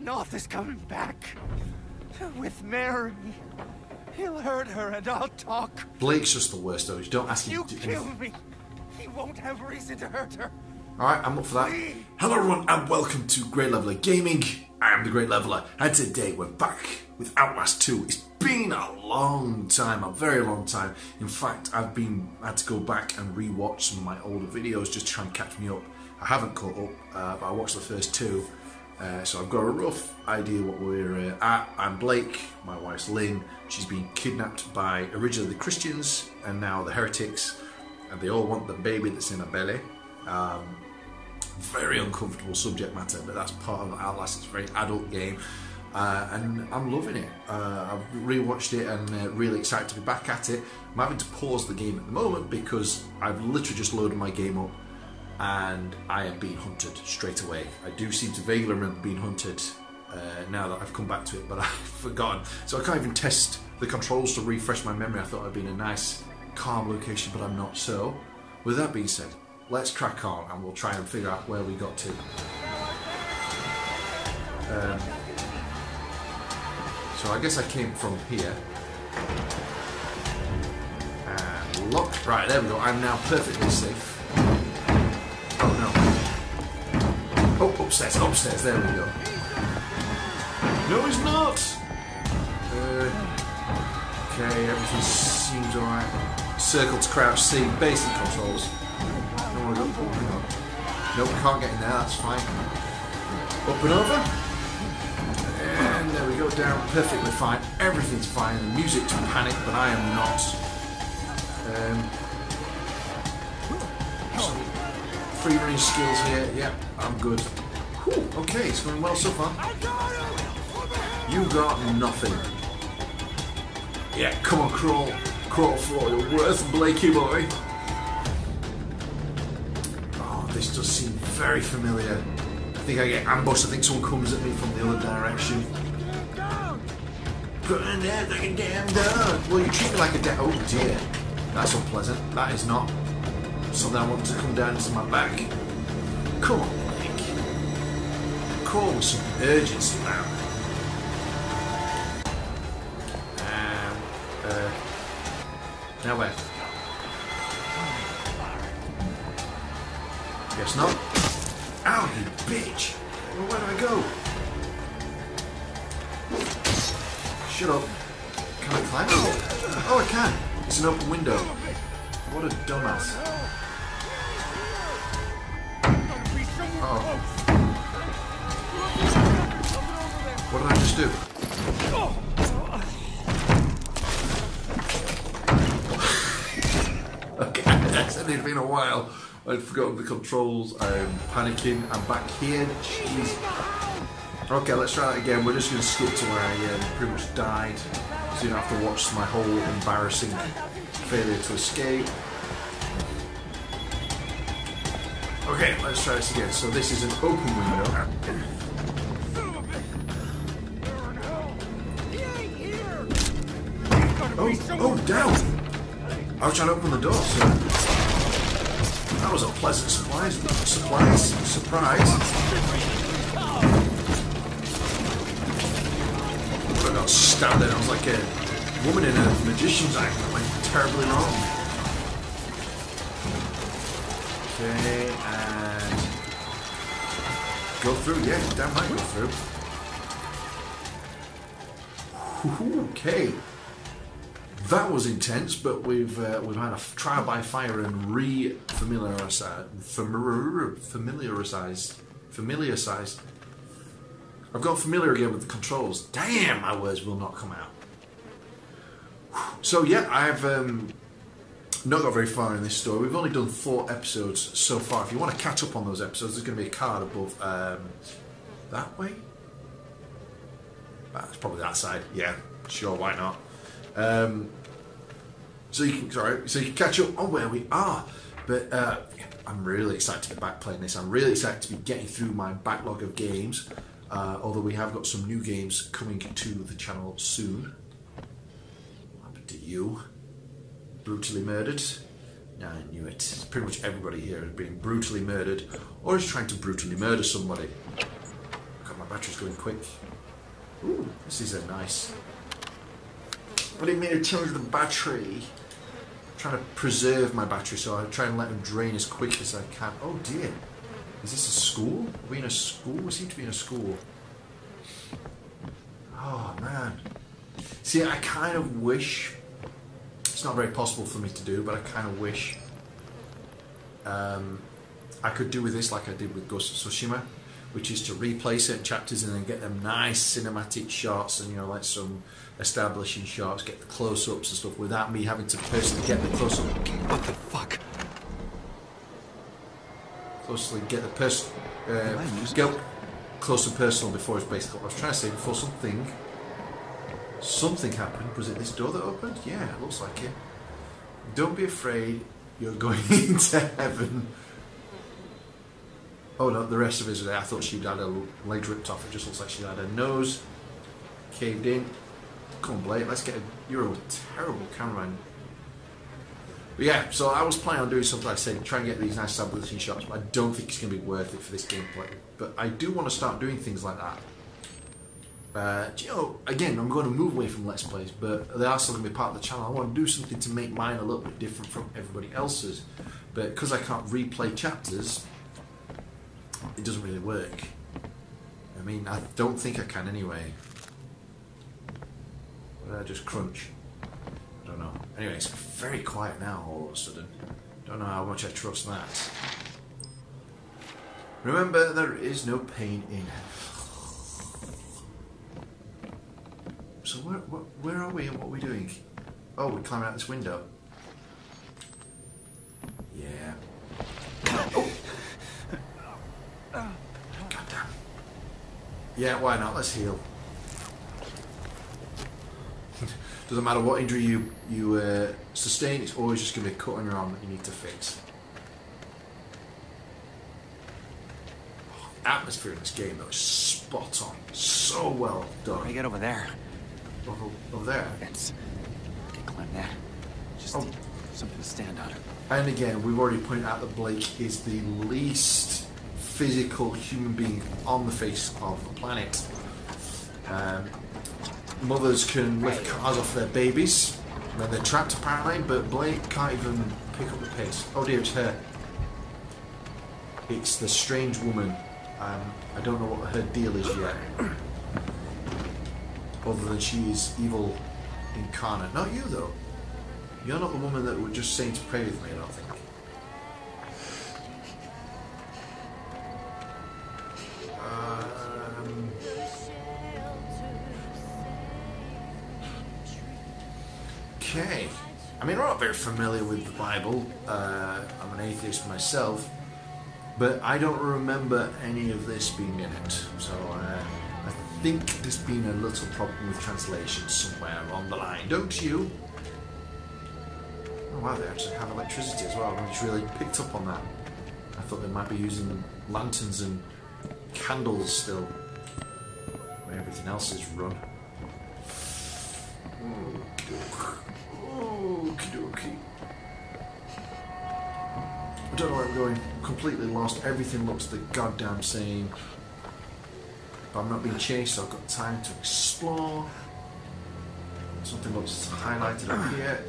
Knoth is coming back. With Mary. He'll hurt her and I'll talk. Blake's just the worst though. You don't ask him You to do kill anything. me. He won't have reason to hurt her. Alright, I'm up for that. Hello everyone and welcome to Great Leveller Gaming. I am the Great Leveller and today we're back with Outlast 2. It's been a long time, a very long time. In fact, I've been had to go back and re-watch some of my older videos just to try and catch me up. I haven't caught up, uh, but I watched the first two. Uh, so I've got a rough idea what we're uh, at. I'm Blake, my wife's Lynn. She's been kidnapped by originally the Christians and now the heretics, and they all want the baby that's in her belly. Um, very uncomfortable subject matter, but that's part of Outlast. It's a very adult game, uh, and I'm loving it. Uh, I've rewatched it and uh, really excited to be back at it. I'm having to pause the game at the moment because I've literally just loaded my game up and I am being hunted straight away. I do seem to vaguely remember being hunted uh, now that I've come back to it, but I've forgotten. So I can't even test the controls to refresh my memory. I thought I'd be in a nice, calm location, but I'm not so. With that being said, let's crack on and we'll try and figure out where we got to. Um, so I guess I came from here. And look, right there we go. I'm now perfectly safe. Oh, upstairs, upstairs, there we go. No, he's not! Uh, okay, everything seems alright. Circle to crouch, C, basic controls. No go. Oh. Nope, can't get in there, that's fine. Up and over. And there we go, down, perfectly fine. Everything's fine. The music's panic, but I am not. Um, free range skills here. Yep, I'm good. Whew, okay, it's going well so far. You got nothing. Yeah, come on, crawl. Crawl for your worth, Blakey boy. Oh, this does seem very familiar. I think I get ambushed. I think someone comes at me from the other direction. Putting like a damn dog. Well, you treat me like a damn. Oh dear. That's unpleasant. That is not something I want to come down to my back. Come on, Blake. Call with some urgency, man. Um, uh, now where? Guess not. Ow, you bitch! Well, where do I go? Shut up. Can I climb? Oh, I can. It's an open window. What a dumbass. Oh. What did I just do? okay, that's it's been a while. I'd forgotten the controls. I'm panicking. I'm back here. Jeez. Okay, let's try that again. We're just going to skip to where I um, pretty much died. So you don't have to watch my whole embarrassing failure to escape. Okay, let's try this again. So this is an open window. Oh, oh, down! I was trying to open the door, so that was a pleasant surprise. Surprise, surprise. I got stabbed. I was like a woman in a magician's act. That went terribly wrong. Okay, and go through. Yeah, damn right, go through. Okay, that was intense, but we've uh, we've had a trial by fire and re-familiarize, familiar, familiarize, familiarize. I've got familiar again with the controls. Damn, my words will not come out. So yeah, I've um, not got very far in this story. We've only done four episodes so far. If you want to catch up on those episodes, there's going to be a card above um, that way. That's probably that side. Yeah, sure, why not? Um, so you can sorry, so you can catch up on where we are. But uh, I'm really excited to be back playing this. I'm really excited to be getting through my backlog of games. Uh, although we have got some new games coming to the channel soon. What happened to you? Brutally murdered? Yeah, I knew it. Pretty much everybody here is being brutally murdered or is trying to brutally murder somebody. Got My battery's going quick. Ooh, this is a nice. But it made a change the battery. I'm trying to preserve my battery, so I try and let them drain as quick as I can. Oh dear. Is this a school? Are we in a school? We seem to be in a school. Oh man. See, I kind of wish. It's not very possible for me to do, but I kind of wish um, I could do with this like I did with Ghost of Tsushima, which is to replay certain chapters and then get them nice cinematic shots and you know like some establishing shots, get the close-ups and stuff without me having to personally get the close-up. What the fuck? Closely get the person. Uh, close and personal before it's basically. What I was trying to say before something. Something happened. Was it this door that opened? Yeah, it looks like it. Don't be afraid. You're going into heaven. Oh no, the rest of it is there. I thought she'd had her legs ripped off. It just looks like she had her nose caved in. Come on, Blake, let's get a. You're a terrible cameraman. But yeah, so I was planning on doing something like I said, try and get these nice establishing shots, but I don't think it's going to be worth it for this gameplay. But I do want to start doing things like that. Uh, you know, again, I'm going to move away from Let's Plays, but they are still going to be part of the channel. I want to do something to make mine a little bit different from everybody else's. But because I can't replay chapters, it doesn't really work. I mean, I don't think I can anyway. I just crunch? I don't know. Anyway, it's very quiet now all of a sudden. Don't know how much I trust that. Remember, there is no pain in So where, where, where are we and what are we doing? Oh, we're climbing out this window. Yeah. Oh. God damn. Yeah, why not? Let's heal. Doesn't matter what injury you you uh, sustain, it's always just going to be a cut on your arm that you need to fix. Atmosphere in this game though is spot on, so well done. How do. I get over there? Over, over there. Fence. Can't climb that. Just Oh. something to stand on. And again, we've already pointed out that Blake is the least physical human being on the face of the planet. Um, mothers can lift cars off their babies when they're trapped, apparently, but Blake can't even pick up the pace. Oh dear, it's her. It's the strange woman. Um, I don't know what her deal is yet. Other than she is evil incarnate. Not you, though. You're not the woman that would just saying to pray with me, I don't think. Okay. I mean, I'm not very familiar with the Bible. Uh, I'm an atheist myself. But I don't remember any of this being in it. So uh, think there's been a little problem with translation somewhere along the line. Don't you? Oh wow, they actually have electricity as well. I just really picked up on that. I thought they might be using lanterns and candles still. Where everything else is run. Okie dokie. I don't know where I'm going. Completely lost. Everything looks the goddamn same. But I'm not being chased, so I've got time to explore. Something looks highlighted up here.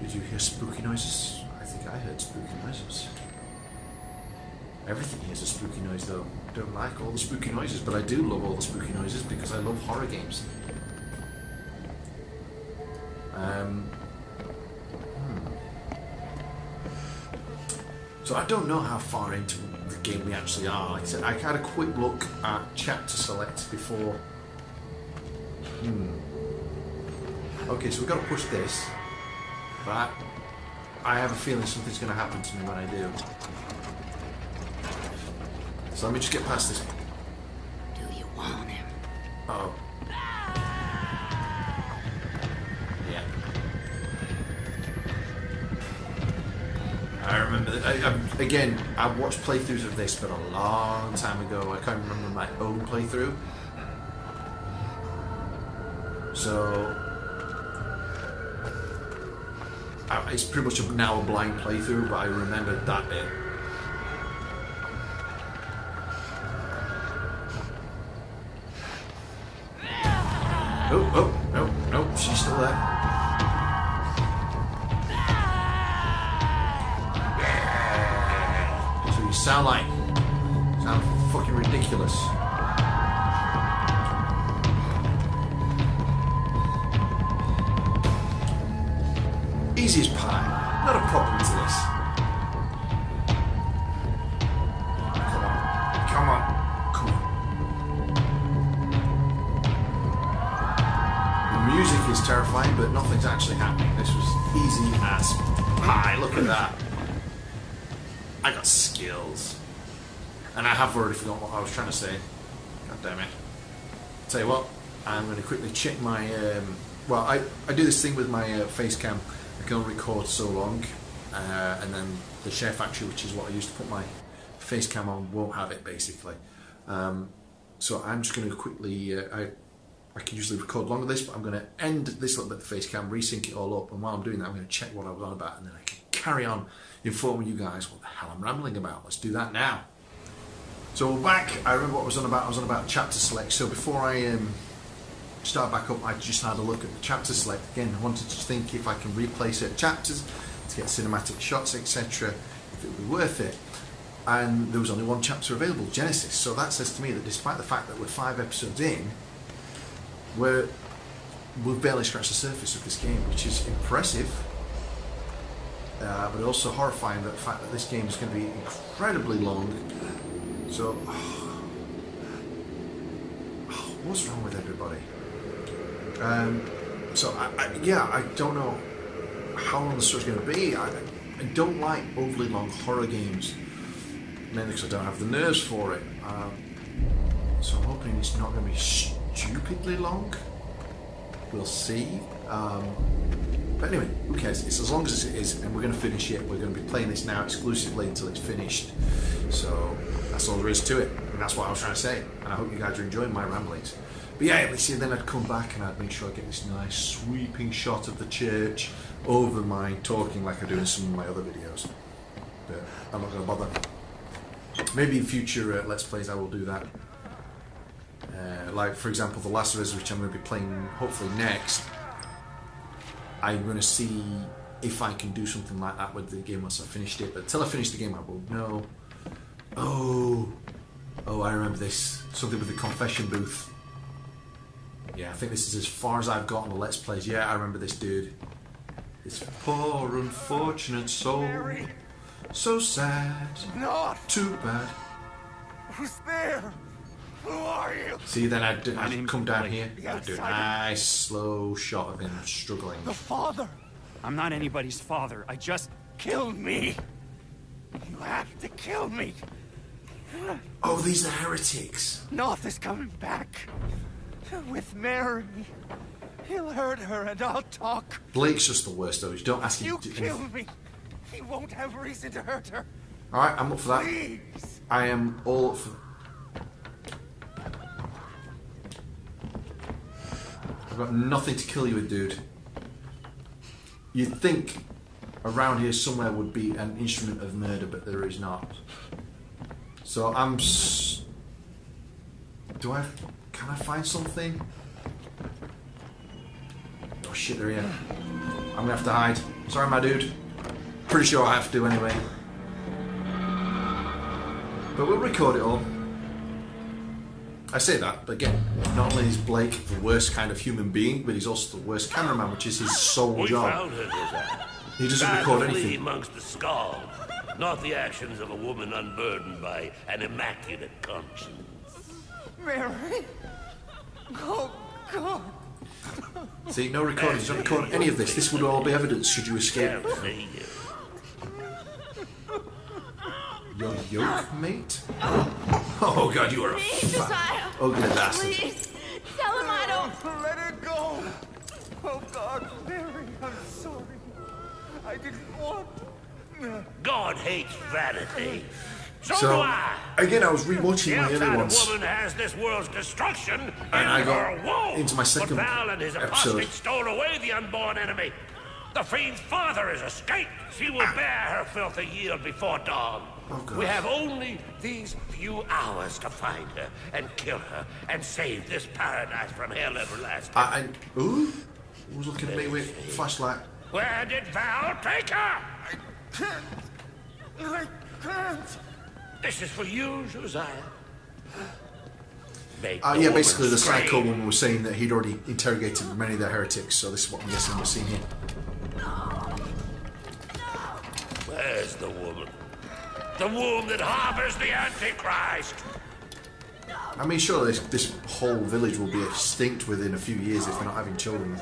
Did you hear spooky noises? I think I heard spooky noises. Everything here is a spooky noise, though. Don't like all the spooky noises, but I do love all the spooky noises because I love horror games. Um, So I don't know how far into the game we actually are. Like I said, I had a quick look at chapter select before. Hmm. Okay, so we've got to push this. But I have a feeling something's going to happen to me when I do. So let me just get past this. Do you want him? Oh. I I, again, I watched playthroughs of this, but a long time ago. I can't remember my own playthrough. So. It's pretty much now a blind playthrough, but I remembered that bit. Oh, oh, no, no, she's still there. You sound like, sound fucking ridiculous. Easy as pie. Not a problem trying to say. God damn it. Tell you what, I'm going to quickly check my. Um, well, I, I do this thing with my uh, face cam. I can only record so long, uh, and then the SHAREfactory, which is what I used to put my face cam on, won't have it basically. Um, so I'm just going to quickly. Uh, I I can usually record longer this, but I'm going to end this little bit of the face cam, resync it all up, and while I'm doing that, I'm going to check what I was on about, and then I can carry on informing you guys what the hell I'm rambling about. Let's do that now. So we're back. I remember what I was on about. I was on about chapter select. So before I um, start back up, I just had a look at the chapter select again. I wanted to think if I can replay certain chapters to get cinematic shots, etc. If it would be worth it. And there was only one chapter available, Genesis. So that says to me that despite the fact that we're five episodes in, we're we've barely scratched the surface of this game, which is impressive. Uh, but also horrifying that the fact that this game is going to be incredibly long. So, what's wrong with everybody? Um, so, I, I, yeah, I don't know how long the story's going to be. I, I don't like overly long horror games, mainly because I don't have the nerves for it. Um, so I'm hoping it's not going to be stupidly long. We'll see. Um, but anyway, who cares? It's as long as it is, and we're going to finish it. We're going to be playing this now exclusively until it's finished. So that's all there is to it, and that's what I was trying to say. And I hope you guys are enjoying my ramblings. But yeah, let's see. Then I'd come back and I'd make sure I get this nice sweeping shot of the church over my talking like I do in some of my other videos. But I'm not going to bother. Maybe in future uh, Let's Plays I will do that. Uh, like for example, The Last of Us, which I'm going to be playing hopefully next. I'm going to see if I can do something like that with the game once I've finished it. But until I finish the game, I won't know. Oh, oh, I remember this. Something with the confession booth. Yeah, I think this is as far as I've got on the Let's Plays. Yeah, I remember this dude. This poor, unfortunate soul. Mary. So sad. Not. Too bad. Who's there? Who are you? See, then I'd, do- I'd come down Blake. here. I'd do a nice, slow shot of him struggling. The father I'm not anybody's father. I just. killed me. You have to kill me. Oh, these are heretics. Knoth is coming back. With Mary. He'll hurt her and I'll talk. Blake's just the worst, though. You don't ask him You to do kill anything. me. He won't have reason to hurt her. All right, I'm up for that. Please. I am all up for. I've got nothing to kill you with, dude. You'd think around here somewhere would be an instrument of murder, but there is not. So I'm. S- Do I? Can I find something? Oh shit, they're here. I'm gonna have to hide. Sorry, my dude. Pretty sure I have to anyway. But we'll record it all. I say that, but again, not only is Blake the worst kind of human being, but he's also the worst cameraman, which is his sole We job. Found her, Dizzy. He doesn't Died record anything. amongst the scars, not the actions of a woman unburdened by an immaculate conscience. Mary. Oh, God. See, no recording. He's not recording any of this. This would all be evidence should you escape. Can't you. Your yoke, mate? Oh god, you are a Please, fat, Josiah. ugly bastard. Please, tell him I don't. Let her go. Oh, God, Mary, I'm sorry. I didn't want. God hates vanity. So, do So, I. again, I was rewatching The my early ones. woman has this world's destruction And I in got her into my second but Val and his episode. apostate stole away the unborn enemy. The fiend's father has escaped. She will bear her filthy yield before dawn. Oh, we have only these few hours to find her and kill her and save this paradise from hell everlasting. I, I ooh, who's looking at me with flashlight? Where did Val take her? I Can't. I can't. This is for you, Josiah. Make Uh, yeah, basically the psycho scream. woman was saying that he'd already interrogated many of the heretics, so this is what I'm guessing we're seeing here. Where's the woman? The womb that harbors the Antichrist. I mean, sure, this, this whole village will be extinct within a few years if they're not having children.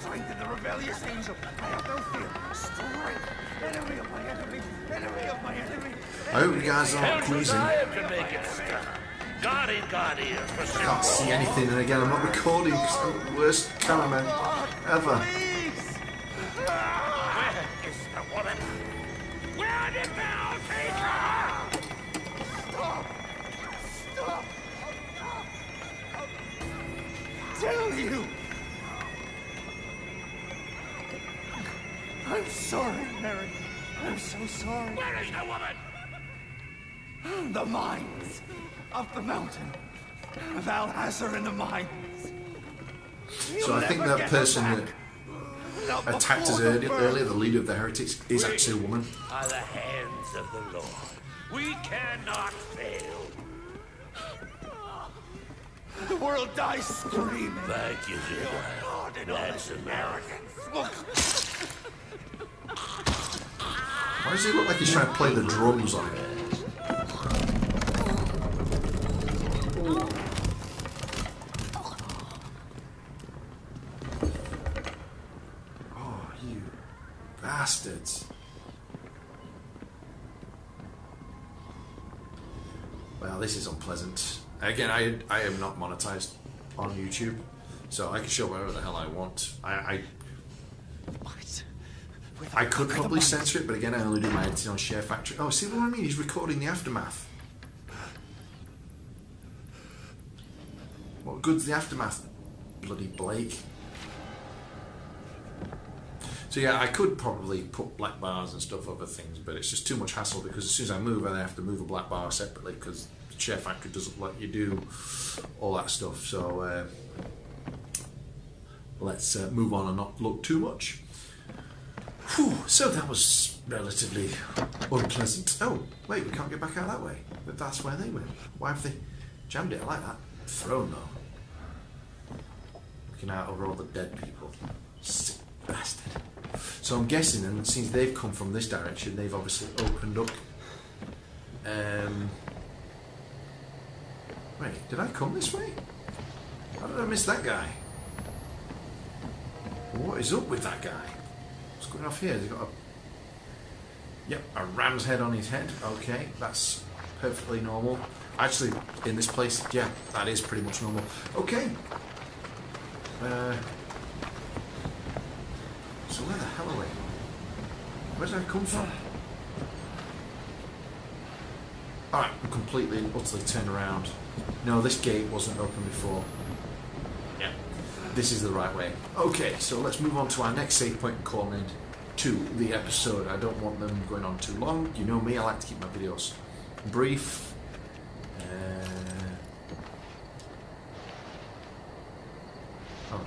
Strength in the rebellious angel. I have no fear. Strength. Enemy of my enemy. Enemy of my enemy. I hope you guys aren't Tell cruising. Josiah to make it stop. God in God ear for I can't see anything, and again, I'm not recording because I'm the worst cameraman ever. Where is the woman? Where did Val take her? Stop. Stop. Tell you. I'm sorry, Mary. I'm so sorry. Where is the woman? The mines up the mountain. Val has in the mines. So I think that person that attacked us earlier, earlier, the leader of the heretics, is actually a woman. Are the hands of the Lord. We cannot fail. The world dies screaming. Thank you, Josiah. That's American. Why does he look like he's trying to play the drums on it? Oh, you bastards. Well, this is unpleasant. Again, I I am not monetized on YouTube, so I can show whatever the hell I want. I, I? I could probably censor it, but again, I only do my editing on SHAREfactory. Oh, see what I mean? He's recording the aftermath. Good's the aftermath? Bloody Blake. So yeah, I could probably put black bars and stuff over things, but it's just too much hassle because as soon as I move, I have to move a black bar separately because SHAREfactory doesn't let you do all that stuff. So uh, let's uh, move on and not look too much. Whew, so that was relatively unpleasant. Oh, wait, we can't get back out that way. But that's where they went. Why have they jammed it? I like that. Throne, though. Out over all the dead people. Sick bastard. So I'm guessing, and since they've come from this direction, they've obviously opened up. Um, wait, did I come this way? How did I miss that guy? What is up with that guy? What's going off here? He's he got a Yep, a ram's head on his head. Okay, that's perfectly normal. Actually, in this place, yeah, that is pretty much normal. Okay. Uh, so where the hell are we? Where did I come from? Alright, I'm completely and utterly turned around. No, this gate wasn't open before. Yeah. This is the right way. Okay, so let's move on to our next save point and call in to the episode. I don't want them going on too long. You know me, I like to keep my videos brief.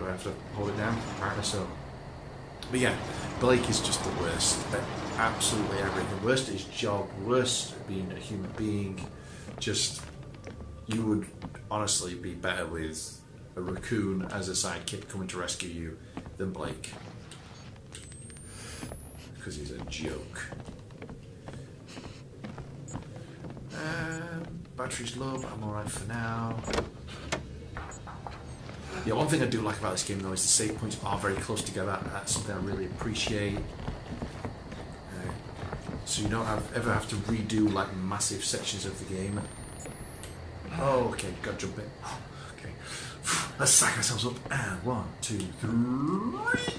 Do I have to hold it down? So. But yeah, Blake is just the worst at absolutely everything. Worst at his job, worst at being a human being. Just, you would honestly be better with a raccoon as a sidekick coming to rescue you than Blake. Because he's a joke. Um, battery's low, but I'm alright for now. Yeah, one thing I do like about this game though is the save points are very close together. That's something I really appreciate. Uh, so you don't have, ever have to redo like massive sections of the game. Oh, okay, gotta jump in. Okay, let's sack ourselves up. And one, two, three.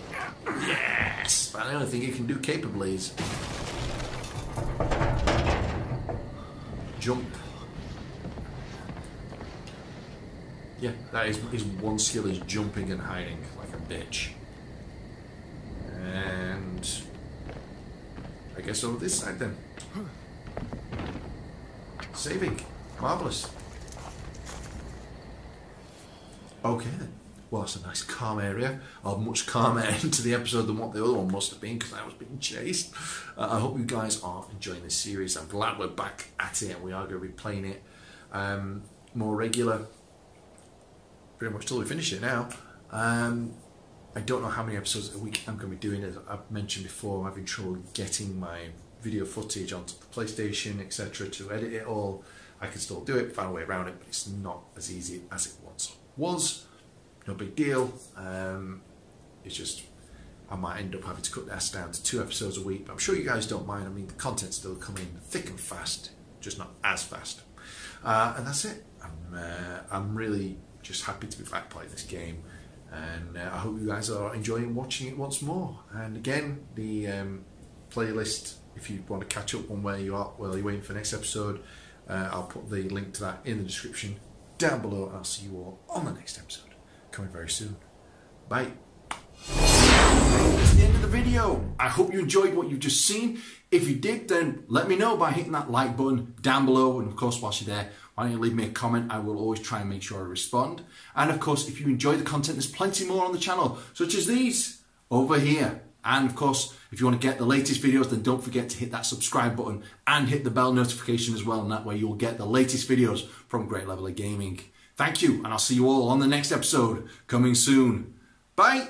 Yes! But I only think you can do capably is jump. Yeah, that is his one skill is jumping and hiding. Like a bitch. And I guess over this side then. Saving. Marvellous. Okay then. Well, that's a nice calm area, A much calmer end to the episode than what the other one must have been because I was being chased. Uh, I hope you guys are enjoying this series. I'm glad we're back at it and we are going to be playing it um, more regular, pretty much till we finish it now. Um, I don't know how many episodes a week I'm going to be doing. As I've mentioned before, I'm having trouble getting my video footage onto the PlayStation, etc., to edit it all. I can still do it, find a way around it, but it's not as easy as it once was no big deal. Um, it's just I might end up having to cut that down to two episodes a week, but I'm sure you guys don't mind. I mean, the content's still coming thick and fast, just not as fast. Uh, and that's it. I'm uh, I'm really just happy to be back playing this game, and uh, I hope you guys are enjoying watching it once more. And again, the um, playlist, if you want to catch up on where you are while you're waiting for the next episode, uh, I'll put the link to that in the description down below, and I'll see you all on the next episode coming very soon. Bye. The end of the video. I hope you enjoyed what you've just seen. If you did, then let me know by hitting that like button down below. And of course, whilst you're there, why don't you leave me a comment? I will always try and make sure I respond. And of course, if you enjoy the content, there's plenty more on the channel, such as these over here. And of course, if you want to get the latest videos, then don't forget to hit that subscribe button and hit the bell notification as well. And that way you'll get the latest videos from Great Leveller Gaming. Thank you, and I'll see you all on the next episode coming soon. Bye.